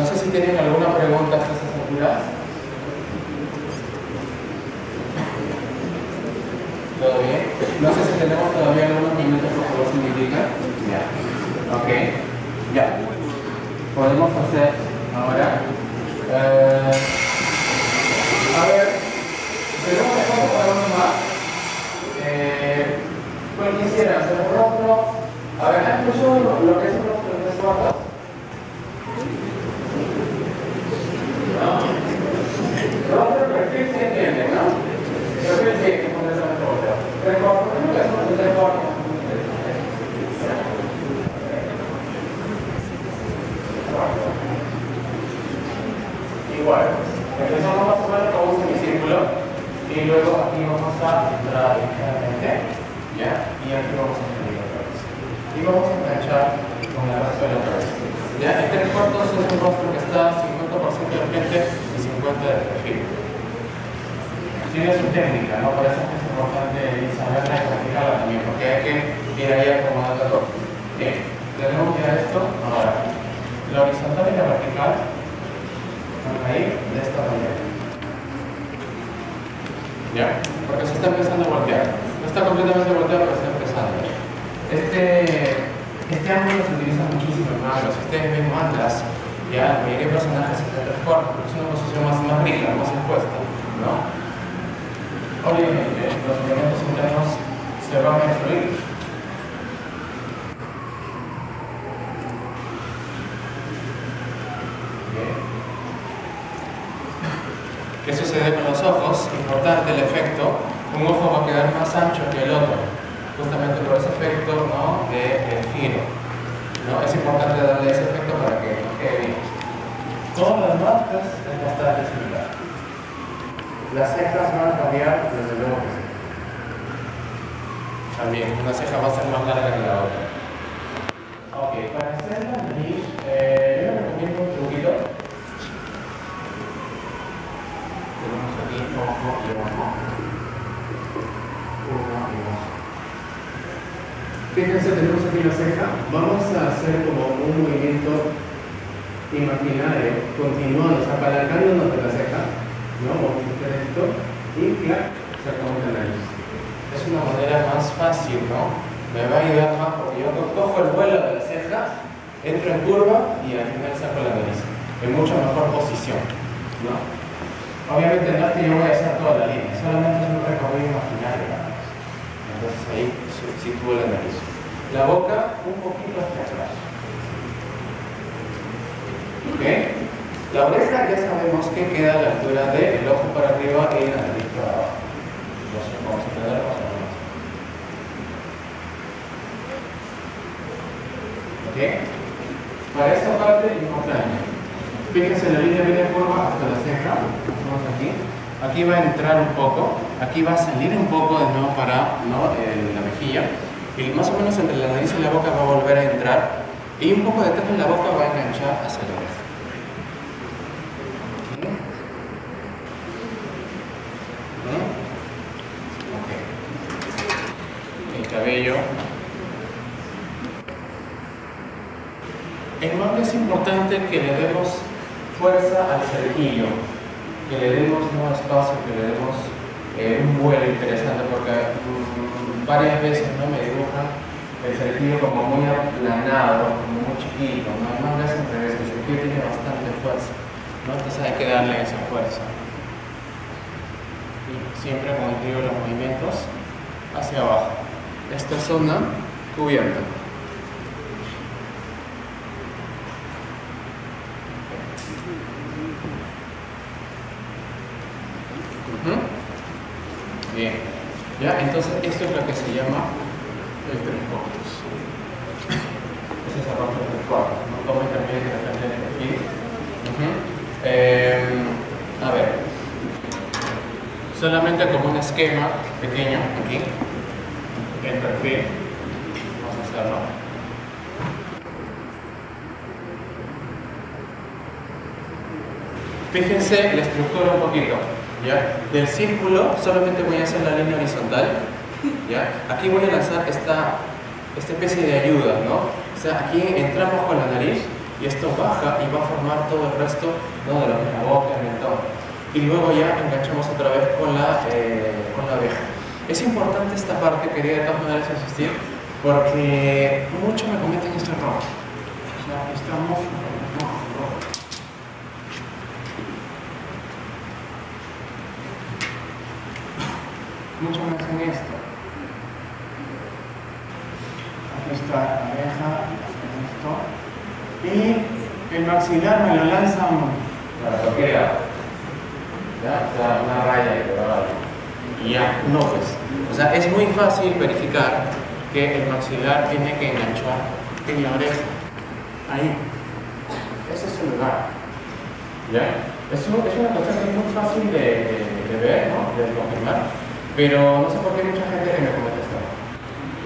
No sé si tienen alguna pregunta a estas alturas. ¿Todo bien? No sé si tenemos todavía algunos minutos, por favor, si me indican. Ya. Ok. Ya. Podemos hacer ahora. Eh, a ver, tenemos tiempo para uno más. Eh, ¿Cuál quisiera? ¿Hacer un rostro? A ver, ¿han escuchado lo, lo que es un rostro de tres cuartos? ¿No? Rostro, perfil, se entiende, ¿no? Perfil, sí, que completamente volteo. Tres cuartos, ¿no? Que son tres cuartos. Igual. Empezamos más o menos con un semicírculo y luego aquí vamos a entrar ¿ya? Y aquí vamos a vez. Y vamos a enganchar con el resto de la cabeza. ¿Ya? El tres cuartos es un rostro que está 50% de frente y 50% de perfil. Tiene su técnica, ¿no? Por eso es importante saberla y practicarla también, porque hay que ir ahí acomodando todo. Bien, tenemos ya esto. Ahora, la horizontal y la vertical van a ir de esta manera. ¿Ya? Porque se está empezando a voltear. No está completamente volteado, pero está empezando. Este, este ángulo se utiliza muchísimo en mangos. Si ustedes ven mangas, ya la mayoría de personajes se cuartos, porque es una posición más, más rica, más expuesta, ¿no? Obviamente, los elementos internos se van a destruir. ¿Qué sucede con los ojos? Importante el efecto. Un ojo va a quedar más ancho que el otro, justamente por ese efecto ¿no? de, de giro. ¿no? Es importante darle ese efecto para que quede bien. Todas las marcas es bastante similar. Las cejas van a cambiar, desde luego que sí. También, una ceja va a ser más larga que la otra. Ok, para hacer la nariz, eh, yo les recomiendo un truquito. Tenemos aquí ojo y ojo. Uno y dos. Fíjense, tenemos aquí la ceja. Vamos a hacer como un movimiento imaginario, continuando, apalancándonos de la ceja. ¿no? Vamos a hacer esto y clac, sacamos la nariz. Es una manera más fácil, ¿no? Me va a ayudar más porque yo cojo el vuelo de la ceja, entro en curva y al final saco la nariz. En mucho mejor posición, ¿no? Obviamente no es que yo voy a hacer toda la línea, solamente es un recorrido imaginario. Entonces ahí sitúo la nariz. La boca un poquito hacia atrás. ¿Ok? La oreja ya sabemos que queda a la altura del ojo para arriba y la nariz para abajo. Entonces vamos a tener más o menos. ¿Ok? Para esta parte importante. Fíjense, la línea viene curva hasta la ceja. Vamos aquí. Aquí va a entrar un poco. Aquí va a salir un poco de nuevo para ¿no? La mejilla. Y más o menos entre la nariz y la boca va a volver a entrar. Y un poco detrás de la boca va a enganchar hacia la oreja. el cabello. En manga es importante que le demos fuerza al cerquillo, que le demos más espacio, que le demos eh, un vuelo interesante, porque mm, varias veces no me dibujan el cerquillo como muy aplanado, como muy chiquito, ¿no? En manga es al revés, el cerquillo tiene bastante fuerza, ¿no? entonces hay que darle esa fuerza. Y siempre, digo, los movimientos hacia abajo. Esta zona cubierta. Ujú. Bien. Ya, entonces esto es lo que se llama el tres cuartos. Es esa parte del tres cuartos. No tomen también de repente el perfil. Ujú. Eh, a ver. Solamente como un esquema pequeño aquí. El perfil. Vamos a hacerlo. Fíjense la estructura un poquito. ¿ya? Del círculo solamente voy a hacer la línea horizontal. ¿ya? Aquí voy a lanzar esta, esta especie de ayuda, ¿no? O sea, aquí entramos con la nariz y esto baja y va a formar todo el resto de lo que la boca, el mentón. Y luego ya enganchamos otra vez con la, eh, con la abeja. Es importante esta parte, quería de todas maneras insistir, porque muchos me cometen este error. O sea, estamos Muchos me hacen esto. Aquí está la abeja, esto. Y el maxilar me lo lanzan para cualquier. ¿Ya? O sea, una raya y Y ya, no pues. O sea, es muy fácil verificar que el maxilar tiene que enganchar en la oreja. Ahí. Ese es el lugar. ¿Ya? Es, una cosa que es muy fácil de, de ver, ¿no? De confirmar. Pero no sé por qué mucha gente que me comete esto.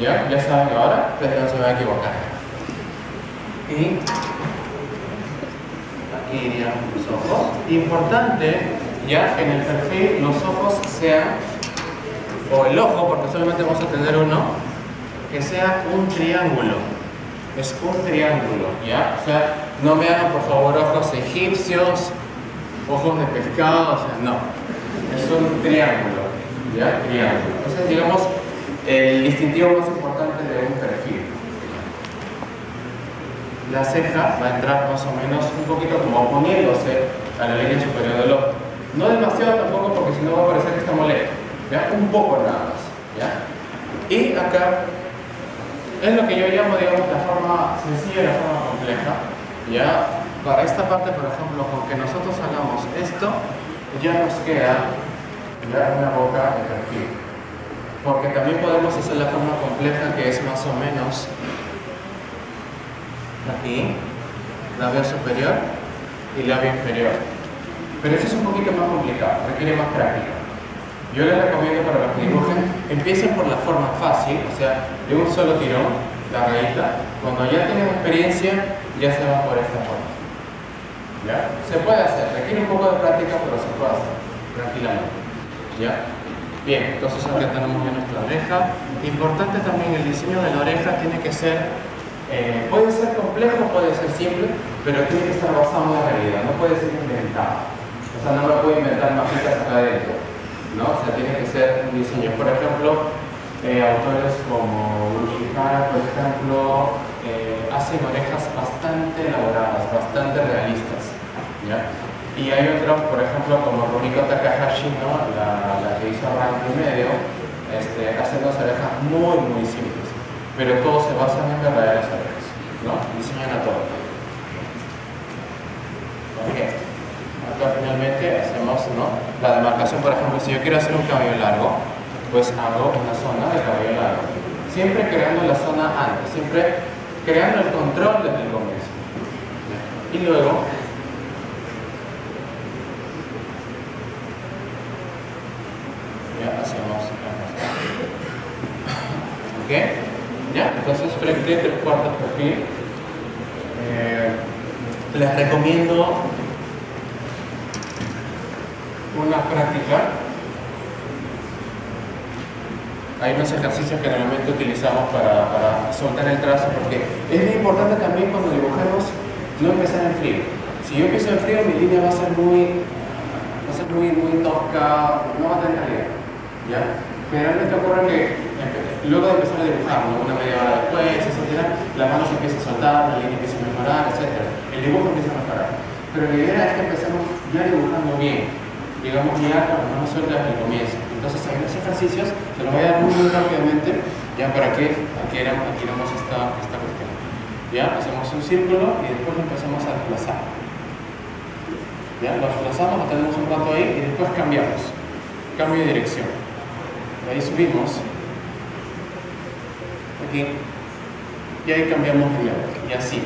¿Ya? Ya saben ahora, pero no se van a equivocar. Y aquí irían los ojos. Importante, ya en el perfil los ojos sean, o el ojo, porque solamente vamos a tener uno, que sea un triángulo. Es un triángulo, ¿ya? O sea, no me hagan por favor ojos egipcios, ojos de pescado, o sea, no. Es un triángulo. ¿ya? Triángulo. Entonces, digamos, el distintivo más importante de un perfil. La ceja va a entrar más o menos un poquito como oponiéndose a la línea superior del. No demasiado tampoco porque si no va a parecer que está molesto. ¿ya? Un poco nada más. ¿ya? Y acá es lo que yo llamo, digamos, la forma sencilla y la forma compleja. ¿ya? Para esta parte, por ejemplo, con que nosotros hagamos esto, ya nos queda ya una boca de perfil. Porque también podemos hacer la forma compleja que es más o menos aquí, labio superior y labio inferior. Pero eso es un poquito más complicado, requiere más práctica. Yo les recomiendo para los que dibujen, empiecen por la forma fácil, o sea, de un solo tirón, la rayita. Cuando ya tienen experiencia, ya se van por esta forma. ¿Ya? Se puede hacer, requiere un poco de práctica, pero se puede hacer tranquilamente. ¿Ya? Bien, entonces ahora tenemos ya nuestra oreja. Importante también el diseño de la oreja tiene que ser, eh, puede ser complejo, puede ser simple, pero tiene que estar basado en la realidad, no puede ser inventado. O sea, no me puedo inventar magitas acá adentro, ¿no? O sea, tiene que ser un diseño. Por ejemplo, eh, autores como Ushihara, por ejemplo, eh, hacen orejas bastante elaboradas, bastante realistas, ¿ya? Y hay otros, por ejemplo, como Rumiko Takahashi, la, que hizo Rank y medio, este, hacen dos orejas muy, muy simples, pero todos se basan en verdaderas orejas, ¿no? Diseño anatómico. Ok. Acá finalmente hacemos la demarcación, por ejemplo, si yo quiero hacer un cabello largo, pues hago una zona de cabello largo. Siempre creando la zona antes, siempre creando el control desde el comienzo. Y luego hacemos ¿Ok? ¿Ya? Entonces, frente tres cuartos perfil. Eh, les recomiendo una práctica. Hay unos ejercicios que normalmente utilizamos para, para soltar el trazo porque es muy importante también cuando dibujemos no empezar en frío. Si yo empiezo en frío, mi línea va a ser muy, va a ser muy, muy tosca, no va a tener calidad. ¿ya? Generalmente ocurre que luego de empezar a dibujar, una media hora después, etcétera, la mano se empieza a soltar, la línea empieza a mejorar, etcétera. El dibujo empieza a mejorar. Pero la idea es que empecemos ya dibujando bien, digamos ya con las sueltas desde el comienzo. Entonces, en los ejercicios se los voy a dar muy, rápidamente, ya para que adquiramos esta, esta cuestión. Ya, hacemos un círculo y después lo empezamos a desplazar. Ya, lo desplazamos, lo tenemos un rato ahí y después cambiamos. Cambio de dirección ahí subimos aquí y ahí cambiamos de lado y así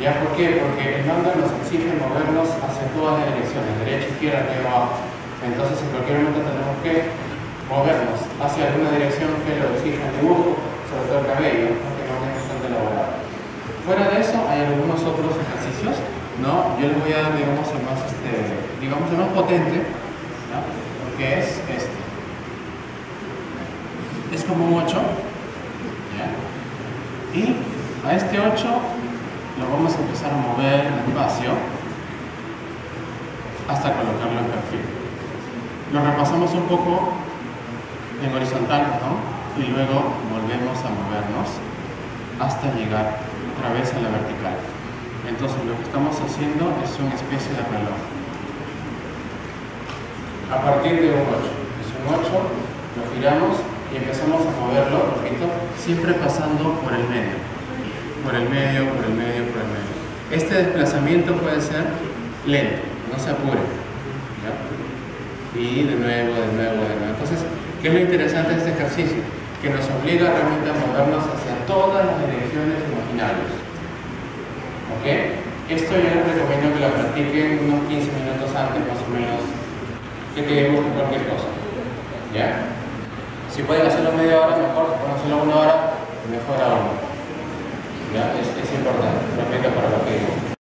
¿ya por qué? porque el mando nos exige movernos hacia todas las direcciones derecha, izquierda, arriba, abajo entonces en cualquier momento tenemos que movernos hacia alguna dirección que lo exija el dibujo sobre todo el cabello que no es bastante elaborado fuera de eso hay algunos otros ejercicios ¿no? yo les voy a dar digamos el más, este, digamos, el más potente ¿no? que es este es como un 8. Y a este 8 lo vamos a empezar a mover despacio hasta colocarlo en perfil. Lo repasamos un poco en horizontal, ¿no? Y luego volvemos a movernos hasta llegar otra vez a la vertical. Entonces lo que estamos haciendo es una especie de reloj. A partir de un 8. Es un 8, lo giramos y empezamos a moverlo, repito, siempre pasando por el medio. Por el medio, por el medio, por el medio. Este desplazamiento puede ser lento, no se apure. Y de nuevo, de nuevo, de nuevo. Entonces, ¿qué es lo interesante de este ejercicio? Que nos obliga realmente a movernos hacia todas las direcciones imaginables. ¿Ok? Esto yo les recomiendo que lo practiquen unos 15 minutos antes, más o menos, que te busquen cualquier cosa. ¿Ya? Si pueden hacerlo media hora, mejor. Si pueden hacerlo una hora, mejor aún. ¿Ya? Es, es importante, repito para lo que digo.